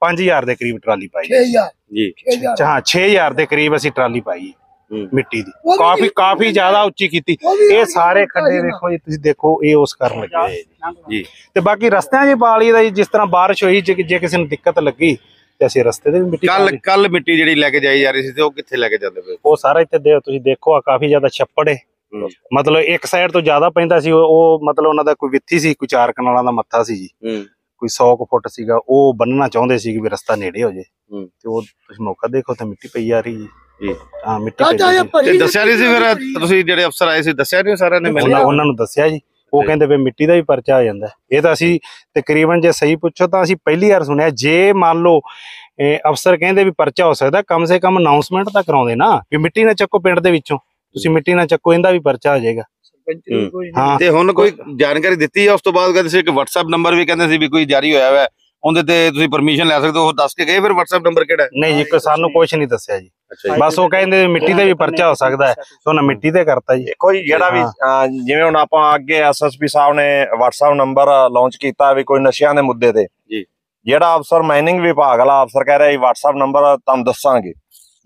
5000 ਦੇ ਕਰੀਬ ਟਰਾਲੀ ਪਾਈ 6000 ਜੀ। 6000 ਹਾਂ 6000 ਦੇ ਕਰੀਬ ਅਸੀਂ ਟਰਾਲੀ ਪਾਈ ਹੂੰ। ਮਿੱਟੀ ਦੀ। ਕਾਫੀ ਕਾਫੀ ਜ਼ਿਆਦਾ ਉੱਚੀ ਕੀਤੀ। ਇਹ ਸਾਰੇ ਖੱਡੇ ਦੇਖੋ ਜੀ ਤੁਸੀਂ ਦੇਖੋ ਇਹ ਉਸ ਕਰਨ ਲੱਗੇ। ਜੀ ਤੇ ਬਾਕੀ ਰਸਤਿਆਂ 'ਚ ਪਾ ਲਈ ਦਾ ਜੀ ਜਿਸ ਤਰ੍ਹਾਂ ਬਾਰਿਸ਼ ਹੋਈ ਜੇ ਜੇ ਕਿਸੇ ਨੂੰ ਦਿੱਕਤ ਲੱਗੀ ਤੇ ਅਸੀਂ ਰਸਤੇ ਤੇ ਵੀ ਮਿੱਟੀ ਕੱਲ ਕੱਲ ਮਿੱਟੀ ਜਿਹੜੀ ਲੈ ਕੇ ਜਾਈ ਜਾ ਰਹੀ ਸੀ ਤੇ ਉਹ ਕਿੱਥੇ ਲੈ ਕੇ ਜਾਂਦੇ ਪਏ? ਉਹ ਸਾਰਾ ਇੱਥੇ ਦੇ ਤੁਸੀਂ ਦੇਖੋ ਆ ਕਾਫੀ ਜ਼ਿਆਦਾ ਛੱਪੜ ਹੈ। ਮਤਲਬ ਇੱਕ ਸਾਈਡ ਤੋਂ ਜ਼ਿਆਦਾ ਪੈਂਦਾ ਸੀ ਉਹ ਮਤਲਬ ਉਹਨਾਂ ਦਾ ਕੋਈ ਵਿੱਥੀ ਸੀ ਕੋਈ ਚਾਰ ਕਨਾਲਾਂ ਦਾ ਮੱਥਾ ਸੀ ਜੀ। ਹੂੰ। ਕੋਈ 100 ਕੁ ਫੁੱਟ ਸੀਗਾ ਉਹ ਬੰਨਣਾ ਚਾਹੁੰਦੇ ਸੀ ਕਿ ਵੀ ਰਸਤਾ ਨੇੜੇ ਹੋ ਜੇ। ਤੇ ਉਹ ਤੁਸੀਂ ਮੌਕਾ ਦੇਖੋ ਤੇ ਮਿੱਟੀ ਪਈ ਆ ਰਹੀ ਜੀ। ਹਾਂ ਮਿੱਟੀ ਪਈ। ਤੇ ਦੱਸਿਆ ਨਹੀਂ ਸੀ ਫਿਰ ਤੁਸੀਂ ਜਿਹੜੇ ਅਫਸਰ ਆਏ ਸੀ ਦੱਸਿਆ ਨਹੀਂ ਸਾਰਿਆਂ ਨੇ ਮੈਨੂੰ ਉਹਨਾਂ ਨੂੰ ਦੱਸਿਆ ਜੀ। ਉਹ ਕਹਿੰਦੇ ਵੀ ਮਿੱਟੀ ਦਾ ਵੀ ਪਰਚਾ ਆ ਜਾਂਦਾ। ਇਹ ਤਾਂ ਅਸੀਂ ਤਕਰੀਬਨ ਜੇ ਸਹੀ ਪੁੱਛੋ ਤਾਂ ਅਸੀਂ ਪਹਿਲੀ ਵਾਰ ਸੁਣਿਆ। ਜੇ ਮੰਨ ਲਓ ਇਹ ਅਫਸਰ ਕਹਿੰਦੇ ਵੀ ਪਰਚਾ ਹੋ ਸਕਦਾ ਕਮ ਸੇ ਕਮ ਅਨਾਉਂਸਮੈਂਟ ਤਾਂ ਕਰਾਉਂਦੇ ਨਾ ਵੀ ਮਿੱਟੀ ਨਾ ਚੱਕੋ ਪਿੰਡ ਦੇ ਵਿੱਚੋਂ। ਤੁਸੀਂ ਮਿੱਟੀ ਨਾ ਚੱਕੋ ਇਹਦਾ ਵੀ ਪਰਚਾ ਹੋ ਜਾਏਗਾ। ਹਾਂ। ਤੇ ਹੁਣ ਕੋਈ ਜਾਣਕਾਰੀ ਦਿੱਤੀ ਹੈ ਉਸ ਤੋਂ ਬਾਅਦ ਕਹਿੰਦੇ ਸੀ ਇੱਕ WhatsApp ਨੰਬਰ ਵੀ ਕਹਿੰਦੇ ਸੀ ਵੀ ਕੋਈ ਜਾਰੀ ਹੋਇਆ ਹੋਇਆ ਹੈ ਉਹਦੇ ਤੇ ਤੁਸੀਂ ਪਰਮਿਸ਼ਨ ਲੈ ਸਕਦੇ ਹੋ ਉਹ ਦੱਸ ਕੇ ਗਏ ਫਿਰ WhatsApp ਨੰਬਰ ਕਿਹੜਾ ਹੈ? ਨਹੀਂ ਜੀ ਕੋਈ ਸਾਨੂੰ ਕੁਝ ਨਹੀਂ ਦੱਸਿਆ ਜੀ। ਬਸ ਉਹ ਕਹਿੰਦੇ ਮਿੱਟੀ ਦਾ ਵੀ ਪਰਚਾ ਹੋ ਸਕਦਾ ਹੈ। ਸੋ ਨਾ ਮਿੱਟੀ ਤੇ ਕਰਤਾ ਜੀ। ਦੇਖੋ ਜੀ ਜਿਹੜਾ ਵੀ ਜਿਵੇਂ ਹੁਣ ਆਪਾਂ ਅੱਗੇ ਐਸਐਸਪੀ ਸਾਹਿਬ ਨੇ WhatsApp ਨੰਬਰ ਲਾਂਚ ਕੀਤਾ ਵੀ ਕੋਈ ਨਸ਼ਿਆਂ ਦੇ ਮੁੱਦੇ ਤੇ। ਜੀ। ਜਿਹੜਾ ਅਫਸਰ ਮਾਈਨਿੰਗ ਵਿਭਾਗ ਵਾਲਾ ਅਫਸਰ ਕਹਿ ਰਿਹਾ ਜੀ WhatsApp ਨੰਬਰ ਤੁਹਾਨੂੰ ਦੱਸਾਂਗੇ।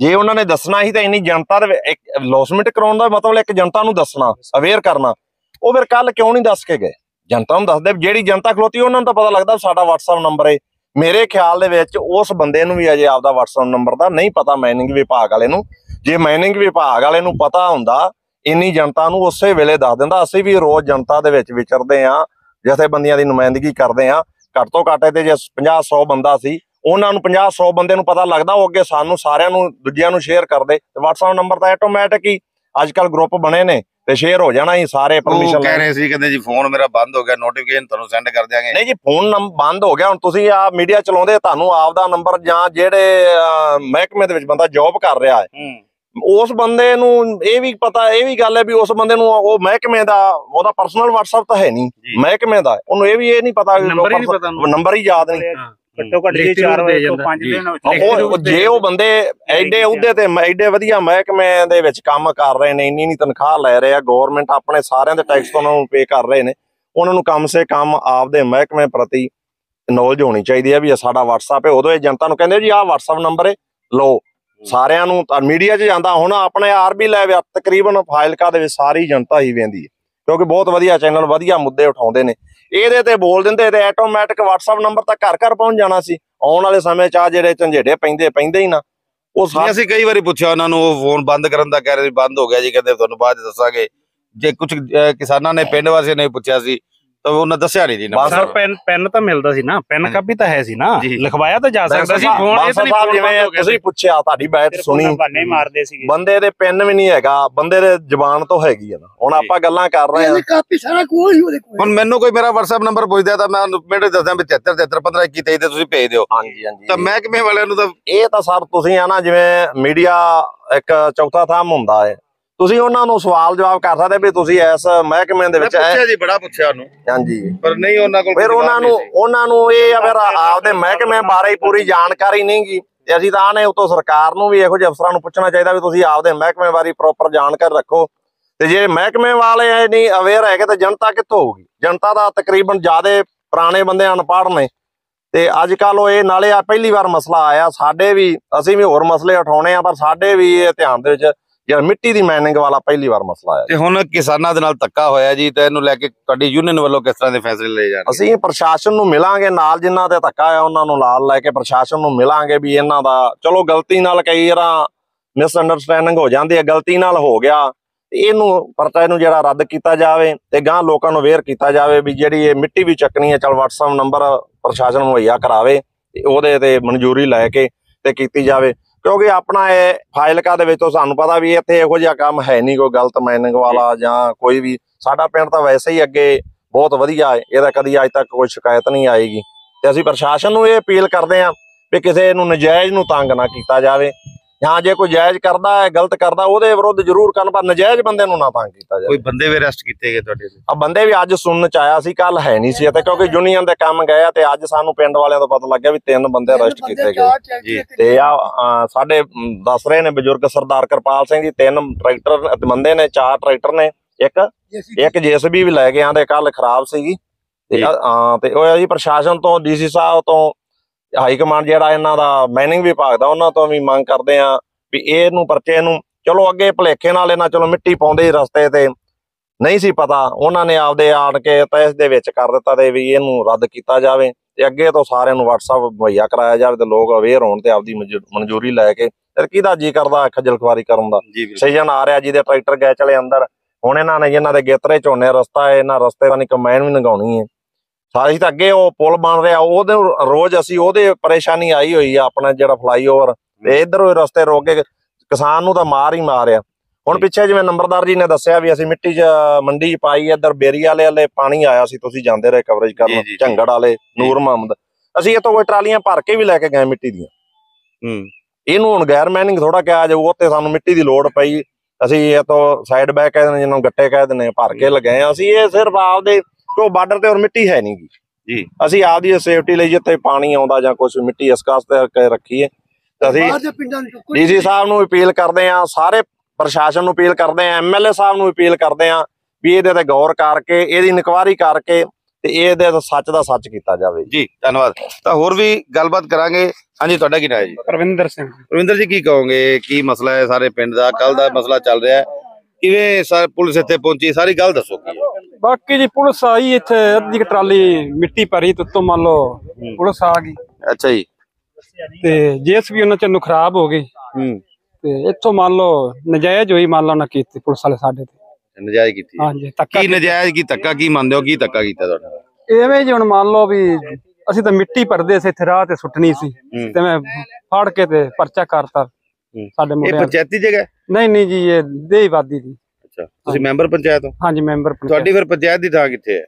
ਜੇ ਉਹਨਾਂ ਨੇ ਦੱਸਣਾ ਹੀ ਤਾਂ ਇੰਨੀ ਜਨਤਾ ਦੇ ਇੱਕ ਲੌਸਮੈਂਟ ਕਰਾਉਣ ਦਾ ਮਤਲਬ ਇੱਕ ਜਨਤਾ ਨੂੰ ਦੱਸਣਾ ਅਵੇਅਰ ਕਰਨਾ, ਉਹ ਫਿਰ ਕੱਲ ਕਿਉਂ ਨਹੀਂ ਦੱਸ ਕੇ ਗਏ? ਜਨਤਾ ਨੂੰ ਦੱਸਦੇ, ਜਿਹੜੀ ਜਨਤਾ ਖਲੋਤੀ ਉਹਨਾਂ ਨੂੰ ਤਾਂ ਪਤਾ ਲੱਗਦਾ ਸਾਡਾ WhatsApp ਨੰਬਰ ਹੈ ਮੇਰੇ ਖਿਆਲ ਦੇ ਵਿੱਚ ਉਸ ਬੰਦੇ ਨੂੰ ਵੀ ਅਜੇ ਆਪਦਾ WhatsApp ਨੰਬਰ ਦਾ ਨਹੀਂ ਪਤਾ ਮਾਈਨਿੰਗ ਵਿਭਾਗ ਵਾਲੇ ਨੂੰ। ਜੇ ਮਾਈਨਿੰਗ ਵਿਭਾਗ ਵਾਲੇ ਨੂੰ ਪਤਾ ਹੁੰਦਾ, ਇੰਨੀ ਜਨਤਾ ਨੂੰ ਉਸੇ ਵੇਲੇ ਦੱਸ ਦਿੰਦਾ, ਅਸੀਂ ਵੀ ਰੋਜ਼ ਜਨਤਾ ਦੇ ਵਿੱਚ ਵਿਚਰਦੇ ਆ, ਜਥੇਬੰਦੀਆਂ ਦੀ ਨੁਮਾਇੰਦਗੀ ਕਰਦੇ ਆ। ਘੱਟ ਤੋਂ ਘੱਟ ਤੇ ਜੇ 50 100 ਬੰਦਾ ਸੀ। ਉਹਨਾਂ ਨੂੰ 50 100 ਬੰਦੇ ਨੂੰ ਪਤਾ ਲੱਗਦਾ ਉਹ ਅੱਗੇ ਸਾਨੂੰ ਸਾਰਿਆਂ ਨੂੰ ਦੂਜਿਆਂ ਨੂੰ ਸ਼ੇਅਰ ਕਰਦੇ। ਤੇ WhatsApp ਨੰਬਰ ਤਾਂ ਆਟੋਮੈਟਿਕ ਹੀ ਅੱਜ ਕੱਲ ਗਰੁੱਪ ਬਣੇ ਨੇ ਤੇ ਸ਼ੇਅਰ ਹੋ ਜਾਣਾ ਹੀ ਸਾਰੇ ਪਰਮਿਸ਼ਨ ਕਹਿ ਰਹੇ ਸੀ ਕਹਿੰਦੇ ਜੀ ਫੋਨ ਮੇਰਾ ਬੰਦ ਹੋ ਗਿਆ ਨੋਟੀਫਿਕੇਸ਼ਨ ਤੁਹਾਨੂੰ ਸੈਂਡ ਕਰ ਦਿਆਂਗੇ। ਨਹੀਂ ਜੀ ਫੋਨ ਨੰਬਰ ਬੰਦ ਹੋ ਗਿਆ ਹੁਣ ਤੁਸੀਂ ਆ ਮੀਡੀਆ ਚਲਾਉਂਦੇ ਤੁਹਾਨੂੰ ਆਪਦਾ ਨੰਬਰ ਜਾਂ ਜਿਹੜੇ ਮਹਿਕਮੇ ਦੇ ਵਿੱਚ ਬੰਦਾ ਜੌਬ ਕਰ ਰਿਹਾ ਹੈ। ਉਸ ਬੰਦੇ ਨੂੰ ਇਹ ਵੀ ਪਤਾ ਇਹ ਵੀ ਗੱਲ ਹੈ ਵੀ ਉਸ ਬੰਦੇ ਨੂੰ ਉਹ ਮਹਿਕਮੇ ਦਾ ਉਹਦਾ ਪਰਸਨਲ WhatsApp ਤਾਂ ਹੈ ਨਹੀਂ। ਮਹਿਕਮੇ ਦਾ। ਉਹਨੂੰ ਇਹ ਵੀ ਇਹ ਨਹੀਂ ਪਤਾ ਵੀ ਨੰਬਰ ਹੀ ਨਹੀਂ ਉਹ ਪਤਾ ਉਹਨੂੰ। ਨੰਬਰ ਹੀ ਯਾਦ ਨਹੀਂ। ਘੱਟੋ ਘੱਟ 4 ਵਜੇ ਤੋਂ 5 ਜੀ। ਦਿਨ ਉਹ ਜੇ ਉਹ ਬੰਦੇ ਐਡੇ ਅਹੁਦੇ ਤੇ ਐਡੇ ਵਧੀਆ ਮਹਿਕਮੇ ਦੇ ਵਿੱਚ ਕੰਮ ਕਰ ਰਹੇ ਨੇ ਇੰਨੀ ਇੰਨੀ ਤਨਖਾਹ ਲੈ ਰਹੇ ਆ ਗਵਰਨਮੈਂਟ ਆਪਣੇ ਸਾਰਿਆਂ ਦੇ ਟੈਕਸ ਤੋਂ ਉਹਨਾਂ ਨੂੰ ਪੇ ਕਰ ਰਹੇ ਨੇ ਉਹਨਾਂ ਨੂੰ ਕਮ ਸੇ ਕਮ ਆਪਦੇ ਮਹਿਕਮੇ ਪ੍ਰਤੀ ਨੌਲੇਜ ਹੋਣੀ ਚਾਹੀਦੀ ਹੈ ਵੀ ਇਹ ਸਾਡਾ WhatsApp ਹੈ। ਉਦੋਂ ਇਹ ਜਨਤਾ ਨੂੰ ਕਹਿੰਦੇ ਜੀ ਆਹ WhatsApp ਨੰਬਰ ਹੈ ਲਓ। ਸਾਰਿਆਂ ਨੂੰ ਤਾਂ ਮੀਡੀਆ 'ਚ ਜਾਂਦਾ। ਹੁਣ ਆਪਣੇ ਆਰਬੀ ਲੈਵ ਤਕਰੀਬਨ ਫਾਈਲਕਾ ਦੇ ਵਿੱਚ ਸਾਰੀ ਜਨਤਾ ਹੀ ਵੇਂਦੀ ਹੈ। ਕਿਉਂਕਿ ਬਹੁਤ ਵਧੀਆ ਚੈਨਲ ਵਧੀਆ ਮੁੱਦੇ ਉਠਾਉਂਦੇ ਨੇ। ਇਹਦੇ ਤੇ ਬੋਲ ਦਿੰਦੇ ਤੇ ਆਟੋਮੈਟਿਕ WhatsApp ਨੰਬਰ ਤਾਂ ਘਰ ਘਰ ਪਹੁੰਚ ਜਾਣਾ ਸੀ। ਆਉਣ ਵਾਲੇ ਸਮੇਂ 'ਚ ਆ ਜਿਹੜੇ ਝੰਜੇੜੇ ਪੈਂਦੇ ਪੈਂਦੇ ਹੀ ਨਾ। ਉਹ ਨਹੀਂ, ਅਸੀਂ ਕਈ ਵਾਰੀ ਪੁੱਛਿਆ ਉਹਨਾਂ ਨੂੰ ਉਹ ਫੋਨ ਬੰਦ ਕਰਨ ਦਾ ਕਹਿ ਰਹੇ ਸੀ ਬੰਦ ਹੋ ਗਿਆ ਜੀ ਕਹਿੰਦੇ ਤੁਹਾਨੂੰ ਬਾਅਦ 'ਚ ਦੱਸਾਂਗੇ। ਜੇ ਕੁਝ ਕਿਸਾਨਾਂ ਨੇ ਪਿੰਡ ਵਾਸੀਆਂ ਨੇ ਪੁੱਛਿਆ ਸੀ ਤਾਂ ਉਹਨਾਂ ਦੱਸਿਆ ਨਹੀਂ ਜੀ ਸਰ ਪੈਨ ਪੈਨ ਤਾਂ ਮਿਲਦਾ ਸੀ ਨਾ ਪੈਨ। ਕਾਪੀ ਤਾਂ ਹੈ ਸੀ ਨਾ। ਲਿਖਵਾਇਆ ਤਾਂ ਜਾ ਸਕਦਾ ਸੀ ਫੋਨ ਇਹ ਤਾਂ ਨਹੀਂ ਫੋਨ ਜਿਵੇਂ ਤੁਸੀਂ ਪੁੱਛਿਆ ਤੁਹਾਡੀ ਬੈਠ ਸੁਣੀ। ਬੰਨੇ ਮਾਰਦੇ ਸੀਗੇ। ਬੰਦੇ ਦੇ ਪਿੰਨ ਵੀ ਨਹੀਂ ਹੈਗਾ ਬੰਦੇ ਦੇ ਜ਼ਬਾਨ ਤੋਂ ਹੈਗੀ ਆ ਨਾ। ਹੁਣ। ਆਪਾਂ ਗੱਲਾਂ ਕਰ ਰਹੇ ਹਾਂ। ਇਹਦੀ ਕਾਪੀ ਸਾਰਾ ਕੋਲ ਹੀ ਉਹਦੇ ਕੋਲ। ਹੁਣ ਮੈਨੂੰ ਕੋਈ ਮੇਰਾ WhatsApp ਨੰਬਰ ਪੁੱਛਦਾ ਤਾਂ ਮੈਂ ਮਿੰਟ ਦੱਸਦਾ ਵੀ 73 73 15 21 23 ਤੇ ਤੁਸੀਂ ਭੇਜ ਦਿਓ। ਹਾਂਜੀ ਹਾਂਜੀ। ਤਾਂ ਮਹਿਕਮੇ ਵਾਲਿਆਂ ਨੂੰ ਤਾਂ ਇਹ ਤਾਂ ਸਰ ਤੁਸੀਂ ਆ ਨਾ ਜਿਵੇਂ ਮੀਡੀਆ ਇੱਕ ਚੌਥਾ ਥੰਮ ਹੁੰਦਾ ਹੈ। ਤੁਸੀਂ ਉਹਨਾਂ ਨੂੰ ਸਵਾਲ ਜਵਾਬ ਕਰ ਸਕਦੇ ਵੀ ਤੁਸੀਂ ਇਸ ਮਹਿਕਮੇ ਦੇ ਵਿੱਚ ਪੁੱਛਿਆ ਜੀ ਬੜਾ ਪੁੱਛਿਆ ਉਹਨੂੰ। ਹਾਂਜੀ। ਪਰ ਨਹੀਂ ਉਹਨਾਂ ਕੋਲ ਫਿਰ ਉਹਨਾਂ ਨੂੰ। ਉਹਨਾਂ ਨੂੰ ਇਹ ਆ ਫਿਰ ਆਪਦੇ ਮਹਿਕਮੇ ਬਾਰੇ ਹੀ ਪੂਰੀ ਜਾਣਕਾਰੀ ਨਹੀਂਗੀ ਤੇ ਅਸੀਂ ਤਾਂ ਆਨੇ ਉਤੋਂ ਸਰਕਾਰ ਨੂੰ ਵੀ ਇਹੋ ਜਿਹੇ ਅਫਸਰਾਂ ਨੂੰ ਪੁੱਛਣਾ ਚਾਹੀਦਾ ਵੀ ਤੁਸੀਂ ਆਪਦੇ ਮਹਿਕਮੇ ਬਾਰੇ ਪ੍ਰੋਪਰ ਜਾਣਕਾਰੀ ਰੱਖੋ। ਤੇ ਜੇ ਮਹਿਕਮੇ ਵਾਲੇ ਇਹ ਨਹੀਂ ਅਵੇਅਰ ਹੈਗੇ ਤਾਂ ਜਨਤਾ ਕਿੱਥੋਂ ਹੋਊਗੀ? ਜਨਤਾ ਦਾ ਤਕਰੀਬਨ ਜ਼ਿਆਦੇ ਪੁਰਾਣੇ ਬੰਦੇ ਅਨਪੜ੍ਹ ਨੇ। ਤੇ ਅੱਜ ਕੱਲ ਉਹ ਇਹ ਨਾਲੇ ਆ ਪਹਿਲੀ ਵਾਰ ਮਸਲਾ ਆਇਆ। ਸਾਡੇ ਵੀ ਅਸੀਂ ਵੀ ਹੋਰ ਮਸਲੇ ਉਠਾਉਣੇ ਆ ਪਰ ਸਾਡੇ ਵੀ ਇਹ ਧਿਆਨ ਦੇ ਵਿੱਚ ਯਾਰ ਮਿੱਟੀ ਦੀ ਮਾਈਨਿੰਗ ਵਾਲਾ ਪਹਿਲੀ ਵਾਰ ਮਸਲਾ ਆਇਆ ਤੇ ਹੁਣ ਕਿਸਾਨਾਂ ਦੇ ਨਾਲ ਧੱਕਾ ਹੋਇਆ ਜੀ ਤੇ ਇਹਨੂੰ ਲੈ ਕੇ ਤੁਹਾਡੀ ਯੂਨੀਅਨ ਵੱਲੋਂ ਕਿਸ ਤਰ੍ਹਾਂ ਦੇ ਫੈਸਲੇ ਲਏ ਜਾਣਗੇ? ਅਸੀਂ ਪ੍ਰਸ਼ਾਸਨ ਨੂੰ ਮਿਲਾਂਗੇ ਨਾਲ ਜਿਨ੍ਹਾਂ ਤੇ ਧੱਕਾ ਆ ਉਹਨਾਂ ਨੂੰ ਨਾਲ ਲੈ ਕੇ ਪ੍ਰਸ਼ਾਸਨ ਨੂੰ ਮਿਲਾਂਗੇ ਵੀ ਇਹਨਾਂ ਦਾ ਚਲੋ ਗਲਤੀ ਨਾਲ ਕਈ ਵਾਰਾਂ ਮਿਸ ਅੰਡਰਸਟੈਂਡਿੰਗ ਹੋ ਜਾਂਦੀ ਹੈ ਗਲਤੀ ਨਾਲ ਹੋ ਗਿਆ। ਤੇ ਇਹਨੂੰ ਪਰਚਾ ਨੂੰ ਜਿਹੜਾ ਰੱਦ ਕੀਤਾ ਜਾਵੇ ਤੇ ਗਾਂ ਲੋਕਾਂ ਨੂੰ ਅਵੇਅਰ ਕੀਤਾ ਜਾਵੇ ਵੀ ਜਿਹੜੀ ਇਹ ਮਿੱਟੀ ਵੀ ਚੱਕਣੀ ਹੈ ਚਲ WhatsApp ਨੰਬਰ ਪ੍ਰਸ਼ਾਸਨ ਮੁਹੱਈਆ ਕਰਾਵੇ ਤੇ ਉਹਦੇ ਤੇ ਮਨਜ਼ੂਰੀ ਲੈ ਕੇ ਤੇ ਕੀਤੀ ਜਾਵੇ। ਕਿਉਂਕਿ ਆਪਣਾ ਇਹ ਫਾਈਲਕਾ ਦੇ ਵਿੱਚੋਂ ਸਾਨੂੰ ਪਤਾ ਵੀ ਇੱਥੇ ਇਹੋ ਜਿਹਾ ਕੰਮ ਹੈ ਨਹੀਂ ਕੋਈ ਗਲਤ ਮਾਈਨਿੰਗ ਵਾਲਾ ਜਾਂ ਕੋਈ ਵੀ। ਸਾਡਾ ਪਿੰਡ ਤਾਂ ਵੈਸੇ ਹੀ ਅੱਗੇ ਬਹੁਤ ਵਧੀਆ ਹੈ ਇਹਦਾ ਕਦੀ ਅੱਜ ਤੱਕ ਕੋਈ ਸ਼ਿਕਾਇਤ ਨਹੀਂ ਆਏਗੀ। ਤੇ ਅਸੀਂ ਪ੍ਰਸ਼ਾਸਨ ਨੂੰ ਇਹ ਅਪੀਲ ਕਰਦੇ ਹਾਂ ਵੀ ਕਿਸੇ ਨੂੰ ਨਜਾਇਜ਼ ਨੂੰ ਤੰਗ ਨਾ ਕੀਤਾ ਜਾਵੇ। ਜਾਂ ਜੇ ਕੋਈ ਜਾਇਜ਼ ਕਰਦਾ ਹੈ ਗਲਤ ਕਰਦਾ ਉਹਦੇ ਵਿਰੁੱਧ ਜ਼ਰੂਰ ਕਰਨ ਪਰ ਨਜਾਇਜ਼ ਬੰਦੇ ਨੂੰ ਨਾ ਤੰਗ ਕੀਤਾ ਜਾਵੇ। ਕੋਈ ਬੰਦੇ ਵੀ ਅਰੈਸਟ ਕੀਤੇ ਗਏ ਤੁਹਾਡੇ ਤੇ? ਆ ਬੰਦੇ ਵੀ ਅੱਜ ਸੁਣਨ ਚ ਆਇਆ ਸੀ ਕੱਲ ਹੈ ਨਹੀਂ ਸੀ ਇੱਥੇ ਕਿਉਂਕਿ ਯੂਨੀਅਨ ਦੇ ਕੰਮ ਗਏ ਆ ਤੇ ਅੱਜ ਸਾਨੂੰ ਪਿੰਡ ਵਾਲਿਆਂ ਤੋਂ ਪਤਾ ਲੱਗਿਆ ਵੀ ਤਿੰਨ ਬੰਦੇ ਅਰੈਸਟ ਕੀਤੇ ਗਏ। ਜੀ। ਤੇ ਆ ਸਾਡੇ ਦੱਸ ਰਹੇ ਨੇ ਬਜ਼ੁਰਗ ਸਰਦਾਰ ਕਿਰਪਾਲ ਸਿੰਘ ਜੀ ਤਿੰਨ ਟਰੈਕਟਰ ਬੰਦੇ ਨੇ ਚਾਰ ਟਰੈਕਟਰ ਨੇ ਇੱਕ ਇੱਕ ਜੀਸੀਬੀ ਵੀ ਲੈ ਕੇ ਆਂਦੇ ਕੱਲ ਖਰਾਬ ਸੀਗੀ। ਤੇ ਹਾਂ ਤੇ ਉਹ ਆ ਜੀ ਪ੍ਰਸ਼ਾਸਨ ਤੋਂ ਡੀਸੀ ਸਾਹਿਬ ਤੋਂ ਹਾਈ ਕਮਾਂਡ ਜਿਹੜਾ ਇਹਨਾਂ ਦਾ ਮਾਈਨਿੰਗ ਵਿਭਾਗ ਦਾ ਉਹਨਾਂ ਤੋਂ ਵੀ ਮੰਗ ਕਰਦੇ ਆ ਵੀ ਇਹਨੂੰ ਪਰਚੇ ਨੂੰ ਚਲੋ ਅੱਗੇ ਭਲੇਖੇ ਨਾਲ ਇਹਨਾਂ ਚਲੋ ਮਿੱਟੀ ਪਾਉਂਦੇ ਰਸਤੇ ਤੇ ਨਹੀਂ ਸੀ ਪਤਾ ਉਹਨਾਂ ਨੇ ਆਪਦੇ ਆਣ ਕੇ ਤੈਸ ਦੇ ਵਿੱਚ ਕਰ ਦਿੱਤਾ ਤੇ ਵੀ ਇਹਨੂੰ ਰੱਦ ਕੀਤਾ ਜਾਵੇ ਤੇ ਅੱਗੇ ਤੋਂ ਸਾਰਿਆਂ ਨੂੰ WhatsApp ਮੁਹੱਈਆ ਕਰਾਇਆ ਜਾਵੇ ਤੇ ਲੋਕ ਅਵੇਅਰ ਹੋਣ ਤੇ ਆਪਦੀ ਮਨਜ਼ੂ- ਮਨਜ਼ੂਰੀ ਲੈ ਕੇ ਤੇ ਕਿਹਦਾ ਜੀ ਕਰਦਾ ਖੱਜਲ ਖੁਆਰੀ ਕਰਨ ਦਾ? ਸੀਜ਼ਨ ਆ ਰਿਹਾ ਜਿਹਦੇ ਟਰੈਕਟਰ ਗਏ ਚਲੇ ਅੰਦਰ। ਹੁਣ ਇਹਨਾਂ ਨੇ ਜਿਨ੍ਹਾਂ ਦੇ ਗੇਤਰੇ ਝੋਨੇ ਰਸਤਾ ਹੈ ਇਹਨਾਂ ਰਸਤੇ ਦਾ ਨਹੀਂ ਕੰਬਾਈਨ ਵੀ ਲੰਘਾਉਣੀ ਹੈ। ਸਾਰੀ ਤਾਂ ਅੱਗੇ ਉਹ ਪੁਲ ਬਣ ਰਿਹਾ ਉਹਦੇ ਰੋਜ਼ ਅਸੀਂ ਉਹਦੇ ਪਰੇਸ਼ਾਨੀ ਆਈ ਹੋਈ ਆ ਆਪਣਾ ਜਿਹੜਾ ਫਲਾਈਓਵਰ ਤੇ ਇਧਰ ਉਹ ਰਸਤੇ ਰੋਕ ਕੇ ਕਿਸਾਨ ਨੂੰ ਤਾਂ ਮਾਰ ਹੀ ਮਾਰਿਆ ਹੁਣ ਪਿੱਛੇ ਜਿਵੇਂ ਨੰਬਰਦਾਰ ਜੀ ਨੇ ਦੱਸਿਆ ਵੀ ਅਸੀਂ ਮਿੱਟੀ 'ਚ ਮੰਡੀ 'ਚ ਪਾਈ ਇੱਧਰ ਬੇਰੀ ਵਾਲੇ ਵਾਲੇ ਪਾਣੀ ਆਇਆ ਸੀ ਤੁਸੀਂ ਜਾਂਦੇ ਰਹੇ ਕਵਰੇਜ ਕਰਨ। ਝੰਗੜ ਵਾਲੇ ਨੂਰ ਮੁਹੰਮਦ। ਅਸੀਂ ਇੱਥੋਂ ਕੋਈ ਟਰਾਲੀਆਂ ਭਰ ਕੇ ਵੀ ਲੈ ਕੇ ਗਏ ਮਿੱਟੀ ਦੀਆਂ। ਹੂੰ। ਇਹਨੂੰ ਹੁਣ ਗੈਰ ਮਾਈਨਿੰਗ ਥੋੜਾ ਕਿਹਾ ਜਾਊ ਉੱਤੇ ਸਾਨੂੰ ਮਿੱਟੀ ਦੀ ਲੋੜ ਪਈ। ਅਸੀਂ ਇਹ ਤੋਂ ਸਾਈਡ ਬੈਕ ਕਹਿੰਦੇ ਜਿਹਨੂੰ ਗੱਟੇ ਕਹਿ ਦਿੰਦੇ ਨੇ ਭਰ ਕੇ ਲਗਾਏ ਅਸੀਂ ਇਹ ਸਿਰਫ ਆਪਦੇ ਕੋ ਬਾਰਡਰ ਤੇ ਹੋਰ ਮਿੱਟੀ ਹੈ ਨਹੀਂ ਗੀ। ਜੀ। ਅਸੀਂ ਆਪਦੀ ਸੇਫਟੀ ਲਈ ਜਿੱਥੇ ਪਾਣੀ ਆਉਂਦਾ ਜਾਂ ਕੁਝ ਮਿੱਟੀ ਇਸ ਕਾਸਤੇ ਕੇ ਰੱਖੀਏ। ਤੇ ਅਸੀਂ ਡੀਸੀ ਸਾਹਿਬ ਨੂੰ ਅਪੀਲ ਕਰਦੇ ਆ ਸਾਰੇ ਪ੍ਰਸ਼ਾਸਨ ਨੂੰ ਅਪੀਲ ਕਰਦੇ ਆ ਐਮਐਲਏ ਸਾਹਿਬ ਨੂੰ ਅਪੀਲ ਕਰਦੇ ਆ ਵੀ ਇਹਦੇ ਤੇ ਗੌਰ ਕਰਕੇ ਇਹਦੀ ਇਨਕੁਆਇਰੀ ਕਰਕੇ ਤੇ ਇਹਦੇ ਦਾ ਸੱਚ ਦਾ ਸੱਚ ਕੀਤਾ ਜਾਵੇ। ਜੀ ਧੰਨਵਾਦ। ਤਾਂ ਹੋਰ ਵੀ ਗੱਲਬਾਤ ਕਰਾਂਗੇ। ਹਾਂਜੀ ਤੁਹਾਡਾ ਕੀ ਨਾਮ ਹੈ ਜੀ? ਪਰਵਿੰਦਰ ਸਿੰਘ। ਰਵਿੰਦਰ ਜੀ ਕੀ ਕਹੋਗੇ? ਕੀ ਮਸਲਾ ਹੈ ਸਾਰੇ ਪਿੰਡ ਦਾ? ਕੱਲ ਦਾ ਮਸਲਾ ਚੱਲ ਰਿਹਾ ਹੈ। ਕਿਵੇਂ ਸਰ ਪੁਲਿਸ ਇੱਥੇ ਪਹੁੰਚੀ? ਸਾਰੀ ਗੱਲ ਦੱਸੋ ਕੀ ਹੈ। ਬਾਕੀ ਜੀ ਪੁਲਿਸ ਆਈ ਇੱਥੇ ਅੱਧੀ ਕੁ ਟਰਾਲੀ ਮਿੱਟੀ ਭਰੀ ਤੇ ਉੱਤੋਂ ਮੰਨ ਲਓ ਪੁਲਿਸ ਆ ਗਈ। ਅੱਛਾ ਜੀ। ਤੇ ਜੀਐਸਬੀ ਉਹਨਾਂ ਚ ਨੂੰ ਖਰਾਬ ਹੋ ਗਈ। ਹੂੰ। ਤੇ ਇੱਥੋਂ ਮੰਨ ਲਓ ਨਜਾਇਜ਼ ਹੋਈ ਮੰਨ ਲਓ ਉਹਨਾਂ ਕੀਤੀ ਪੁਲਿਸ ਵਾਲੇ ਸਾਡੇ ਤੇ। ਨਜਾਇਜ਼ ਕੀਤੀ। ਹਾਂਜੀ ਧੱਕਾ ਕੀ ਨਜਾਇਜ਼ ਕੀ ਧੱਕਾ ਕੀ ਮੰਨਦੇ ਹੋ ਕੀ ਧੱਕਾ ਕੀਤਾ ਤੁਹਾਡਾ? ਐਵੇਂ ਜੀ ਹੁਣ ਮੰਨ ਲਓ ਵੀ ਅਸੀਂ ਤਾਂ ਮਿੱਟੀ ਭਰਦੇ ਸੀ ਇੱਥੇ ਰਾਹ ਤੇ ਸੁੱਟਣੀ ਸੀ। ਹੂੰ। ਤੇ ਮੈਂ ਫੜ ਕੇ ਤੇ ਪਰਚਾ ਕਰਤਾ। ਸਾਡੇ ਇਹ ਮੁੰਡੇ ਪੰਚਾਇਤੀ ਜਗ੍ਹਾ ਹੈ? ਨਹੀਂ ਨਹੀਂ ਜੀ ਇਹ ਦੇਹੀਵਾਦੀ ਦੀ। ਅੱਛਾ ਤੁਸੀਂ ਮੈਂਬਰ ਪੰਚਾਇਤ ਹੋ? ਹਾਂਜੀ ਮੈਂਬਰ ਪੰਚਾਇਤ। ਤੁਹਾਡੀ ਫਿਰ ਪੰਚਾਇਤ ਦੀ ਥਾਂ ਕਿੱਥੇ ਹੈ?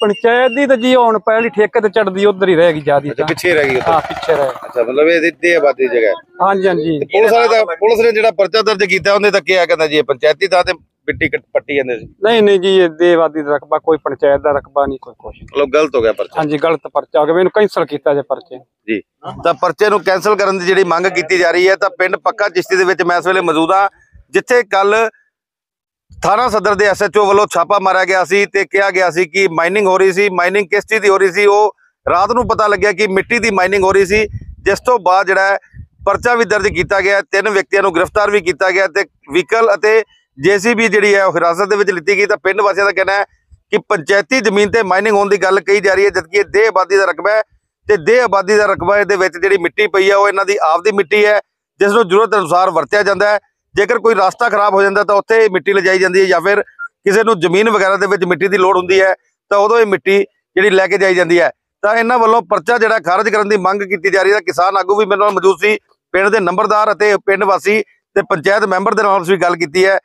ਪੰਚਾਇਤ ਦੀ ਤਾਂ ਜੀ ਹੁਣ ਪਹਿਲੀ ਠੇਕੇ ਤੇ ਚੜਦੀ ਉਧਰ ਹੀ ਰਹੇਗੀ ਜਿਆਦੀ ਅੱਛਾ ਪਿੱਛੇ ਰਹਿ ਗਈ ਉੱਥੇ ਹਾਂ ਪਿੱਛੇ ਰਹੇ ਅੱਛਾ ਮਤਲਬ ਇਹ ਦਿੱਤੀ ਆਬਾਦੀ ਜਗ੍ਹਾ ਹੈ? ਹਾਂਜੀ ਹਾਂਜੀ। ਤੇ ਪੁਲਿਸ ਵਾਲੇ ਤਾਂ ਪੁਲਿਸ ਨੇ ਜਿਹੜਾ ਪਰਚਾ ਦਰਜ ਕੀਤਾ ਉਹਨੇ ਤਾਂ ਕਿਹਾ ਕਹਿੰਦਾ ਜੀ ਇਹ ਪੰਚਾਇਤੀ ਥਾਂ ਤੇ ਮਿੱਟੀ ਕੱਟ- ਪੱਟੀ ਜਾਂਦੇ ਸੀ? ਨਹੀਂ ਨਹੀਂ ਜੀ ਇਹ ਦੇਵਾਦੀ ਦਾ ਰਕਬਾ ਕੋਈ ਪੰਚਾਇਤ ਦਾ ਰਕਬਾ ਨਹੀਂ ਕੋਈ ਕੁਛ ਮਤਲਬ ਗਲਤ ਹੋ ਗਿਆ ਪਰਚਾ? ਹਾਂਜੀ ਗਲਤ ਪਰਚਾ ਹੋ ਗਿਆ। ਮੈਨੂੰ ਕੈਂਸਲ ਕੀਤਾ ਜੇ ਪਰਚੇ। ਜੀ। ਤਾਂ ਪਰਚੇ ਨੂੰ ਕੈਨਸਲ ਕਰਨ ਦੀ ਜਿਹੜੀ ਮੰਗ ਕੀਤੀ ਜਾ ਰਹੀ ਹੈ ਤਾਂ ਪਿੰਡ ਪੱਕਾ ਚਿਸ਼ਤੀ ਦੇ ਵਿੱਚ ਮੈਂ ਇਸ ਵੇਲੇ ਮੌਜੂਦ ਹਾਂ ਜਿੱਥੇ ਕੱਲ ਥਾਣਾ ਸਦਰ ਦੇ ਐਸਐਚਓ ਵੱਲੋਂ ਛਾਪਾ ਮਾਰਿਆ ਗਿਆ ਸੀ ਤੇ ਕਿਹਾ ਗਿਆ ਸੀ ਕਿ ਮਾਈਨਿੰਗ ਹੋ ਰਹੀ ਸੀ ਮਾਈਨਿੰਗ ਕਿਸ ਚੀਜ਼ ਦੀ ਹੋ ਰਹੀ ਸੀ ਉਹ ਰਾਤ ਨੂੰ ਪਤਾ ਲੱਗਿਆ ਕਿ ਮਿੱਟੀ ਦੀ ਮਾਈਨਿੰਗ ਹੋ ਰਹੀ ਸੀ ਜਿਸ ਤੋਂ ਬਾਅਦ ਜਿਹੜਾ ਪਰਚਾ ਵੀ ਦਰਜ ਕੀਤਾ ਗਿਆ ਤਿੰਨ ਵਿਅਕਤੀਆਂ ਨੂੰ ਗ੍ਰਿਫਤਾਰ ਵੀ ਕੀਤਾ ਗਿਆ ਤੇ ਵਹੀਕਲ ਅਤੇ ਜੀਸੀਬੀ ਜਿਹੜੀ ਹੈ ਉਹ ਹਿਰਾਸਤ ਦੇ ਵਿੱਚ ਲਿੱਤੀ ਗਈ ਤਾਂ ਪਿੰਡ ਵਾਸੀਆਂ ਦਾ ਕਹਿਣਾ ਹੈ ਕਿ ਪੰਚਾਇਤੀ ਜ਼ਮੀਨ ਤੇ ਮਾਈਨਿੰਗ ਹੋਣ ਦੀ ਗੱਲ ਕਹੀ ਜਾ ਰਹੀ ਹੈ, ਜਦਕਿ ਇਹ ਦੇਹ ਆਬਾਦੀ ਦਾ ਰਕਬਾ ਹੈ ਤੇ ਦੇਹ ਆਬਾਦੀ ਦਾ ਰਕਬਾ ਇਹਦੇ ਵਿੱਚ ਜਿਹੜੀ ਮਿੱਟੀ ਪਈ ਹੈ, ਉਹ ਇਹਨਾਂ ਦੀ ਆਪਦੀ ਮਿੱਟੀ ਹੈ, ਜਿਸ ਨੂੰ ਜ਼ਰੂਰਤ ਅਨੁਸਾਰ ਵਰਤਿਆ ਜਾਂਦਾ ਹੈ। ਜੇਕਰ ਕੋਈ ਰਸਤਾ ਖਰਾਬ ਹੋ ਜਾਂਦਾ ਤਾਂ ਉੱਥੇ ਇਹ ਮਿੱਟੀ ਲਿਜਾਈ ਜਾਂਦੀ ਹੈ ਜਾਂ ਫਿਰ ਕਿਸੇ ਨੂੰ ਜ਼ਮੀਨ ਵਗੈਰਾ ਦੇ ਵਿੱਚ ਮਿੱਟੀ ਦੀ ਲੋੜ ਹੁੰਦੀ ਹੈ, ਤਾਂ ਉਦੋਂ ਇਹ ਮਿੱਟੀ ਜਿਹੜੀ ਲੈ ਕੇ ਜਾਈ ਜਾਂਦੀ ਹੈ। ਤਾਂ ਇਹਨਾਂ ਵੱਲੋਂ ਪਰਚਾ ਜਿਹੜਾ ਖਾਰਜ ਕਰਨ ਦੀ ਮੰਗ ਕੀਤੀ ਜਾ ਰਹੀ ਹੈ, ਕਿਸਾਨ ਆਗੂ ਵੀ ਮੇਰੇ ਨਾਲ ਮੌਜੂਦ ਸੀ, ਪਿੰਡ ਦੇ ਨੰਬਰਦਾਰ ਅਤੇ ਪਿੰਡ ਵਾਸੀ ਤੇ ਪੰਚਾਇਤ ਮੈਂਬਰ ਦੇ ਨਾਲ ਵੀ ਗੱਲ ਕੀਤੀ ਹੈ।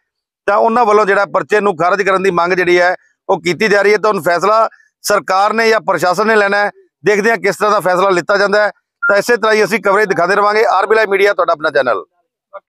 ਤਾਂ ਉਹਨਾਂ ਵੱਲੋਂ ਜਿਹੜਾ ਪਰਚੇ ਨੂੰ ਖਾਰਜ ਕਰਨ ਦੀ ਮੰਗ ਜਿਹੜੀ ਹੈ, ਉਹ ਕੀਤੀ ਜਾ ਰਹੀ ਹੈ। ਤਾਂ ਹੁਣ ਫੈਸਲਾ ਸਰਕਾਰ ਨੇ ਜਾਂ ਪ੍ਰਸ਼ਾਸਨ ਨੇ ਲੈਣਾ ਹੈ। ਦੇਖਦੇ ਹਾਂ ਕਿਸ ਤਰ੍ਹਾਂ ਦਾ ਫੈਸਲਾ ਲਿੱਤਾ ਜਾਂਦਾ ਹੈ। ਤਾਂ ਇਸੇ ਤਰ੍ਹਾਂ ਹੀ ਅਸੀਂ ਕਵਰੇਜ ਦਿਖਾਉਂਦੇ ਰਵਾਂਗੇ। ਆਰਬੀਆਈ ਮੀਡੀਆ, ਤੁਹਾਡਾ ਆਪਣਾ ਚੈਨਲ।